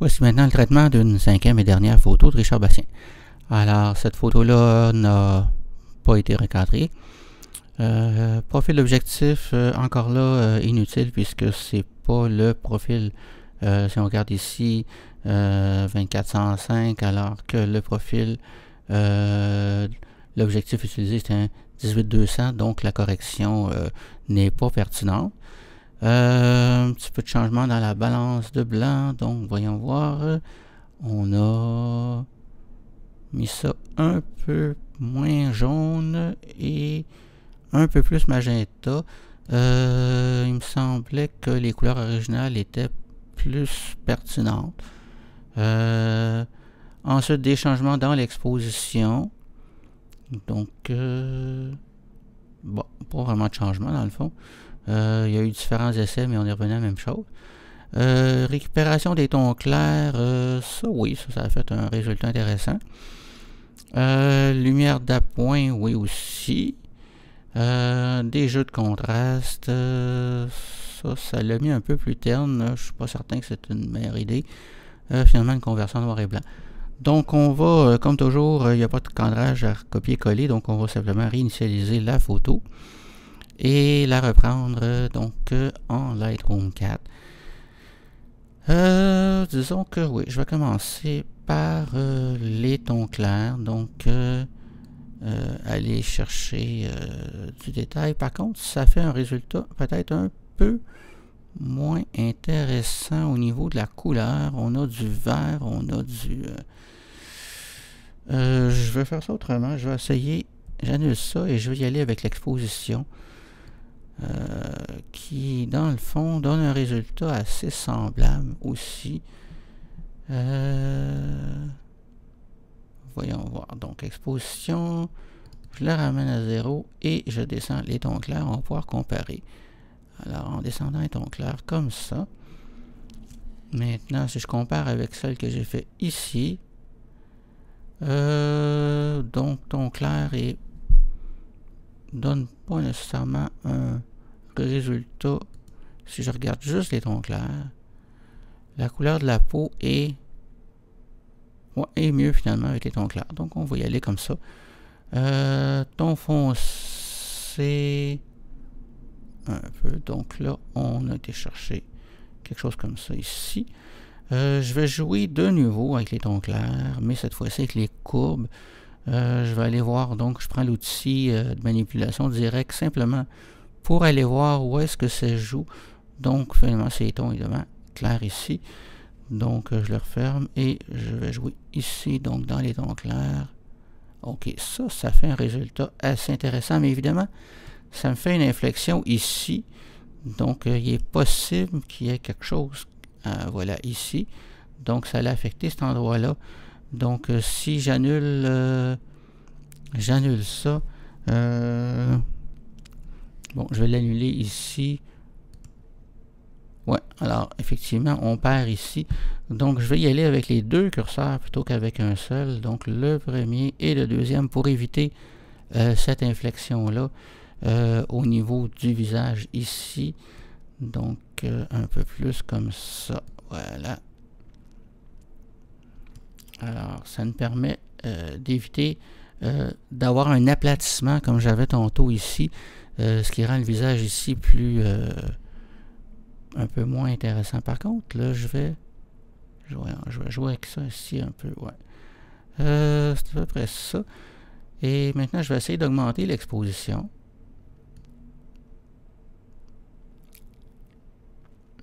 Voici maintenant le traitement d'une cinquième et dernière photo de Richard Bassin. Alors, cette photo-là n'a pas été recadrée. Euh, profil objectif, euh, encore là, euh, inutile puisque c'est pas le profil. si on regarde ici, 2405, alors que le profil, l'objectif utilisé c'est un 18200, donc la correction n'est pas pertinente. Euh, un petit peu de changement dans la balance de blanc. Donc, voyons voir. On a mis ça un peu moins jaune et un peu plus magenta. Euh, il me semblait que les couleurs originales étaient plus pertinentes. Euh, ensuite, des changements dans l'exposition. Donc, bon, pas vraiment de changement dans le fond. Euh, il y a eu différents essais, mais on est revenu à la même chose. Euh, récupération des tons clairs, euh, ça oui, ça, a fait un résultat intéressant. lumière d'appoint, oui aussi. des jeux de contraste, ça, ça l'a mis un peu plus terne. Je ne suis pas certain que c'est une meilleure idée. finalement, une conversion noir et blanc. Donc on va, comme toujours, il n'y a pas de cadrage à copier-coller, donc on va simplement réinitialiser la photo et la reprendre donc en Lightroom 4. Euh, disons que oui, je vais commencer par euh, les tons clairs, donc euh, aller chercher du détail. Par contre, ça fait un résultat peut-être un peu moins intéressant au niveau de la couleur. On a du vert, on a du... je vais faire ça autrement, je vais essayer, j'annule ça et je vais y aller avec l'exposition. Euh, qui, dans le fond, donne un résultat assez semblable aussi. Euh, voyons voir. Donc, exposition, je la ramène à 0 et je descends les tons clairs. On va pouvoir comparer. Alors, en descendant les tons clairs comme ça, Maintenant, si je compare avec celle que j'ai fait ici, euh, donc ton clair et donne pas nécessairement un, Résultat, si je regarde juste les tons clairs, la couleur de la peau est, ouais, est mieux finalement avec les tons clairs. Donc on va y aller comme ça. Euh, ton foncé, un peu. Donc là, on a été chercher quelque chose comme ça ici. Euh, je vais jouer de nouveau avec les tons clairs, mais cette fois-ci avec les courbes. Euh, je vais aller voir, donc je prends l'outil de manipulation directe, simplement pour aller voir où est-ce que ça joue. Donc finalement c'est les évidemment clair ici. Donc euh, je le referme et je vais jouer ici, donc dans les tons clairs. OK, ça, ça fait un résultat assez intéressant, mais évidemment, ça me fait une inflexion ici. Donc euh, il est possible qu'il y ait quelque chose, euh, voilà, ici. Donc ça l'a affecté cet endroit-là. Donc si j'annule j'annule ça, Bon, je vais l'annuler ici. Ouais, alors effectivement, on perd ici. Donc, je vais y aller avec les deux curseurs plutôt qu'avec un seul. Donc, le premier et le deuxième pour éviter euh, cette inflexion-là euh, au niveau du visage ici. Donc, euh, un peu plus comme ça. Voilà. Alors, ça nous permet d'éviter euh, d'avoir un aplatissement comme j'avais tantôt ici, euh, ce qui rend le visage ici plus euh, un peu moins intéressant. Par contre, là, je vais, je vais, je vais jouer avec ça ici un peu. Ouais. C'est à peu près ça. Et maintenant, je vais essayer d'augmenter l'exposition.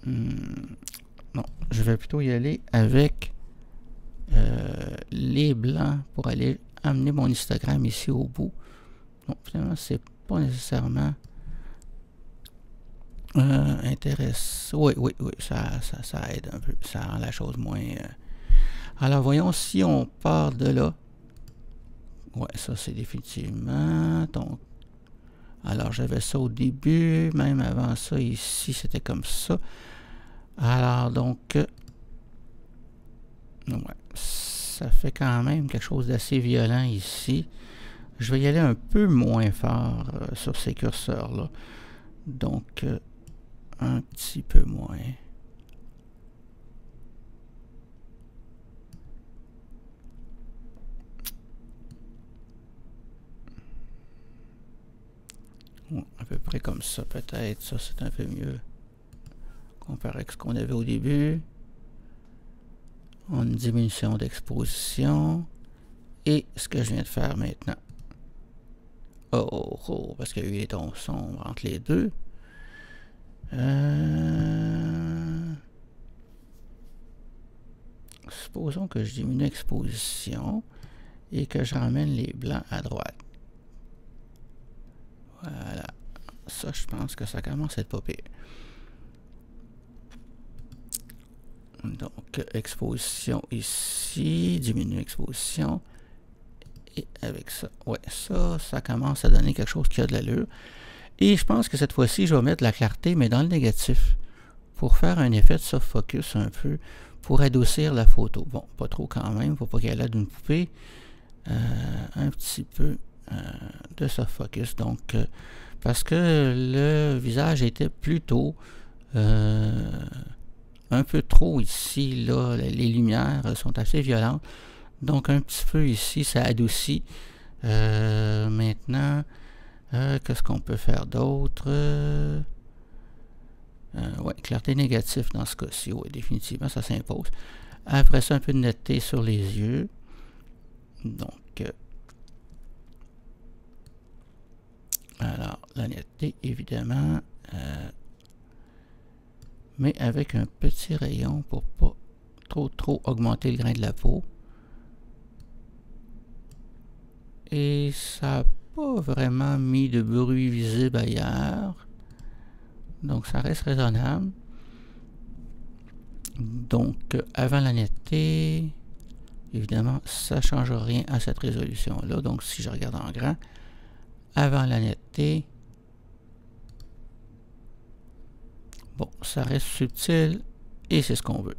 Hmm, non, je vais plutôt y aller avec les blancs pour aller amener mon histogramme ici au bout. Donc finalement, c'est pas nécessairement euh, intéressant. Oui, oui, oui, ça, ça, aide un peu. Ça rend la chose moins. Euh. Alors voyons si on part de là. Ouais, ça c'est définitivement. Donc, alors j'avais ça au début, même avant ça ici, c'était comme ça. Alors donc, euh, ouais ça fait quand même quelque chose d'assez violent ici. Je vais y aller un peu moins fort euh, sur ces curseurs-là. Donc, euh, un petit peu moins. À peu près comme ça peut-être. Ça, c'est un peu mieux comparé à ce qu'on avait au début. Une diminution d'exposition. Et ce que je viens de faire maintenant. Oh, oh, oh parce qu'il y a eu les tons sombres entre les deux. Euh, supposons que je diminue l'exposition et que je ramène les blancs à droite. Voilà. Ça, je pense que ça commence à être pas pire. Donc, exposition ici, diminue l'exposition. Et avec ça, ouais, ça, ça commence à donner quelque chose qui a de l'allure. Et je pense que cette fois-ci, je vais mettre la clarté, mais dans le négatif, pour faire un effet de soft focus un peu, pour adoucir la photo. Bon, pas trop quand même, pour pas qu'elle ait d'une poupée. Euh, un petit peu euh, de soft focus. Donc, euh, parce que le visage était plutôt un peu trop ici, là, les lumières sont assez violentes. Donc, un petit peu ici, ça adoucit. maintenant, euh, qu'est-ce qu'on peut faire d'autre? Euh, oui, clarté négative dans ce cas-ci. Oui, définitivement, ça s'impose. Après ça, un peu de netteté sur les yeux. Donc, euh, alors, la netteté, évidemment, mais avec un petit rayon pour pas trop, trop augmenter le grain de la peau. Et ça pas vraiment mis de bruit visible ailleurs. Donc ça reste raisonnable. Donc avant la netteté, évidemment, ça ne change rien à cette résolution-là. Donc si je regarde en grand, avant la netteté, bon, ça reste subtil et c'est ce qu'on veut.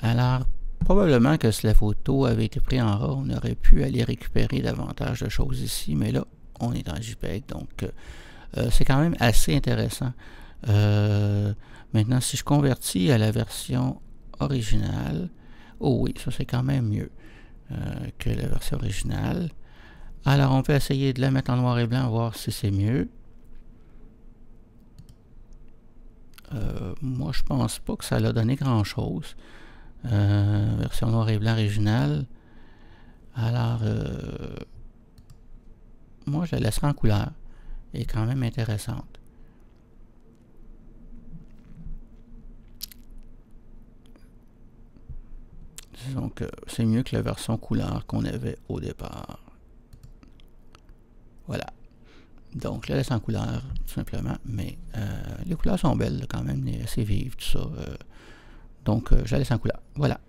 Alors, Probablement que si la photo avait été prise en RAW, on aurait pu aller récupérer davantage de choses ici, mais là, on est en JPEG, donc euh, euh, c'est quand même assez intéressant. Euh, maintenant, si je convertis à la version originale, oh oui, ça c'est quand même mieux que la version originale. Alors, on peut essayer de la mettre en noir et blanc, voir si c'est mieux. Moi, je pense pas que ça a donné grand-chose. Euh, version noir et blanc originale. Alors, euh, moi, je la laisserai en couleur. Elle est quand même intéressante. Que c'est mieux que la version couleur qu'on avait au départ. Voilà. Donc, je la laisse en couleur, tout simplement. Mais euh, les couleurs sont belles quand même, assez vives, tout ça. Donc, euh, je la laisse en couleur. Voilà.